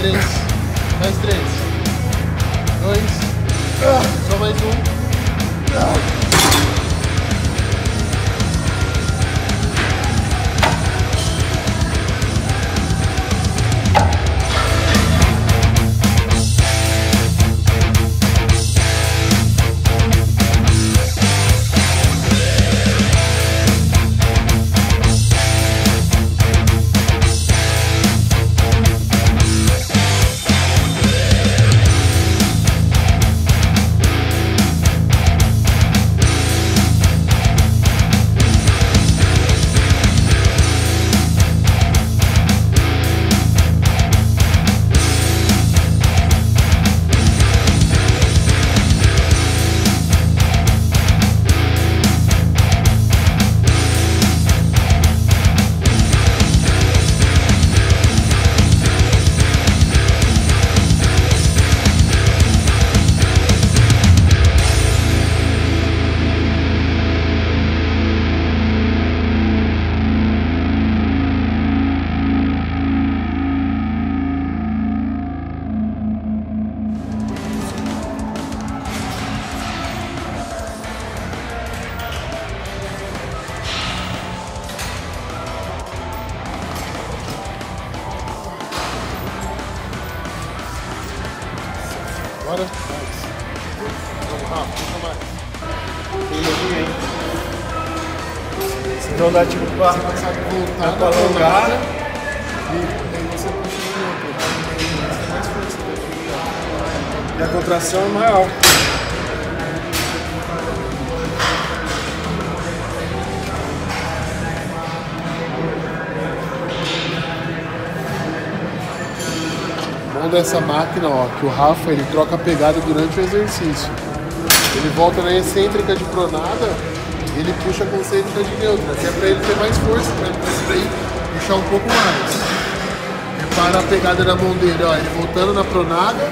Três. Mais três. Dois. Só mais um. Então dá tipo pra, voltar pra alongar. e E a contração é maior. Bom dessa máquina, ó, que o Rafa ele troca a pegada durante o exercício. Ele volta na excêntrica de pronada, ele puxa a concêntrica de neutra, que é pra ele ter mais força, pra ele conseguir puxar um pouco mais. Repara a pegada da mão dele, ó, ele voltando na pronada,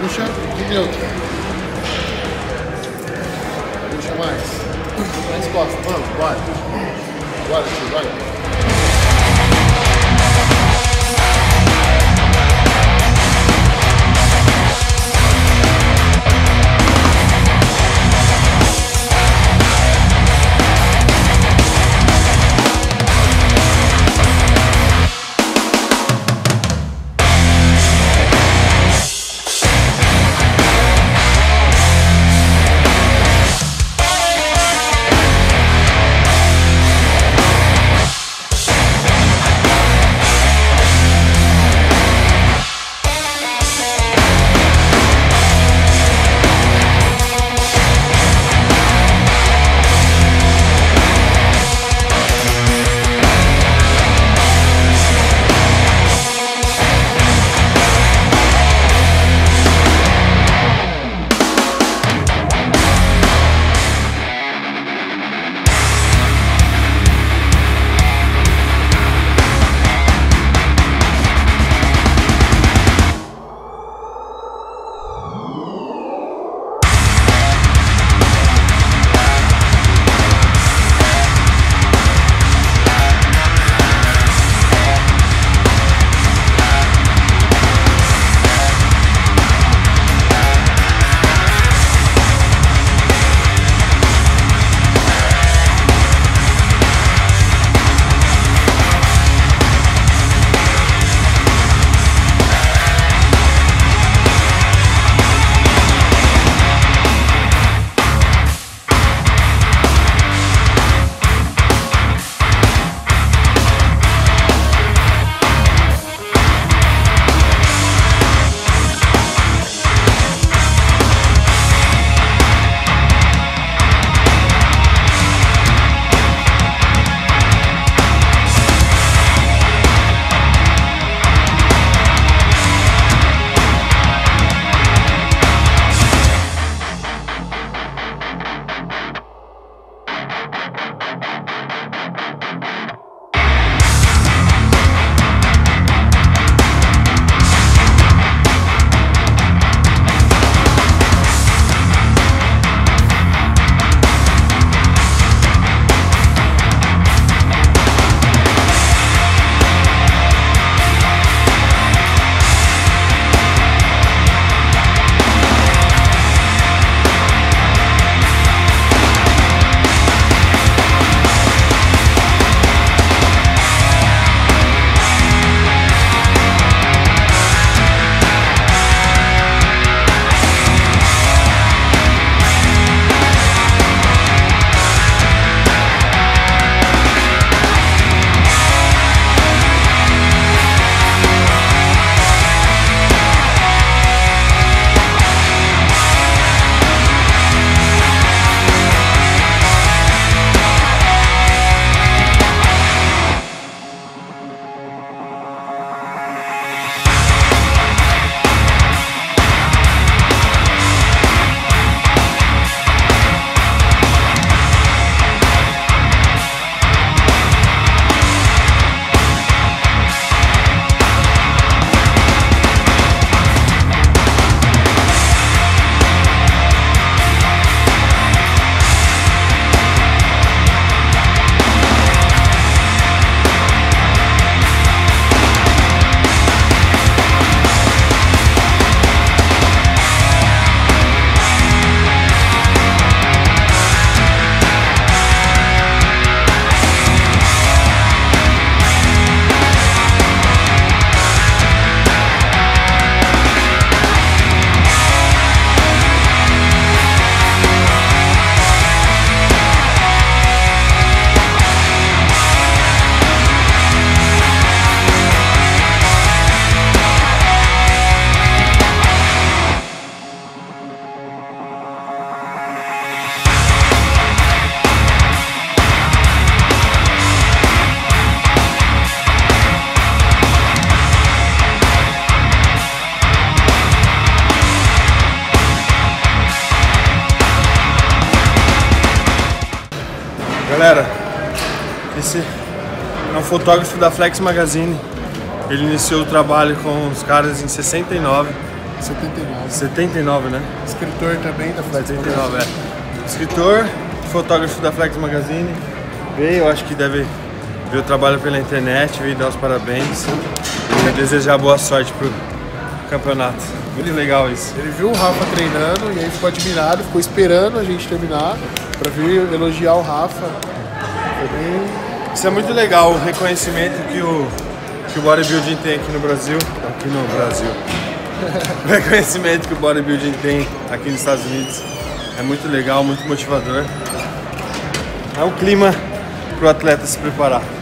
puxa de neutra. Puxa mais. Mais costas, vamos, bora. Bora, tio, vai. Galera, esse é um fotógrafo da Flex Magazine. Ele iniciou o trabalho com os caras em 69. 79. 79, né? Escritor também da Flex 79, é. Escritor, fotógrafo da Flex Magazine. Veio, acho que deve ver o trabalho pela internet, veio dar os parabéns. E desejar boa sorte pro campeonato. Muito legal isso. Ele viu o Rafa treinando e aí ficou admirado, ficou esperando a gente terminar pra vir elogiar o Rafa. Isso é muito legal, o reconhecimento que o, que o bodybuilding tem aqui no Brasil. Aqui no Brasil. o reconhecimento que o bodybuilding tem aqui nos Estados Unidos é muito legal, muito motivador. É um clima para o atleta se preparar.